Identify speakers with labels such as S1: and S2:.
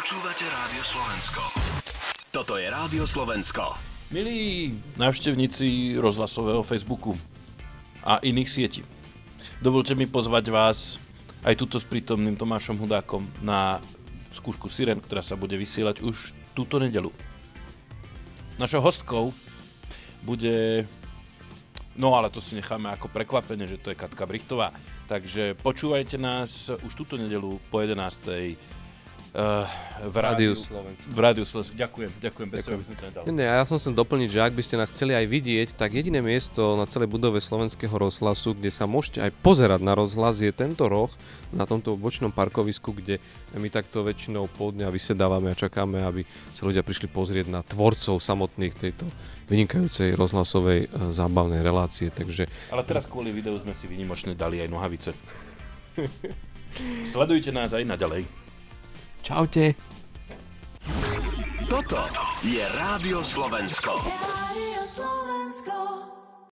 S1: Počúvate Rádio Slovensko. Toto je Rádio Slovensko.
S2: Milí návštevníci rozhlasového Facebooku a iných sietí, dovolte mi pozvať vás aj túto s prítomným Tomášom Hudákom na skúšku Siren, ktorá sa bude vysielať už túto nedelu. Našou hostkou bude No ale to si necháme ako prekvapenie, že to je Katka Brichtová. Takže počúvajte nás už túto nedelu po 11. Uh, v Rádiu Slovensko. V Rádiu Slovensko. Ďakujem, ďakujem, bez toho by som to nedal.
S3: Nie, ja som chcel doplniť, že ak by ste nás chceli aj vidieť, tak jediné miesto na celej budove slovenského rozhlasu, kde sa môžete aj pozerať na rozhlas, je tento roh na tomto bočnom parkovisku, kde my takto väčšinou pol dňa vysedávame a čakáme, aby sa ľudia prišli pozrieť na tvorcov samotných tejto vynikajúcej rozhlasovej e, zábavnej relácie. Takže...
S2: Ale teraz kvôli videu sme si vynimočne dali aj nohavice. Sledujte nás aj naďalej.
S3: Čaute.
S1: Toto je Rádio Slovensko.
S4: Radio Slovensko.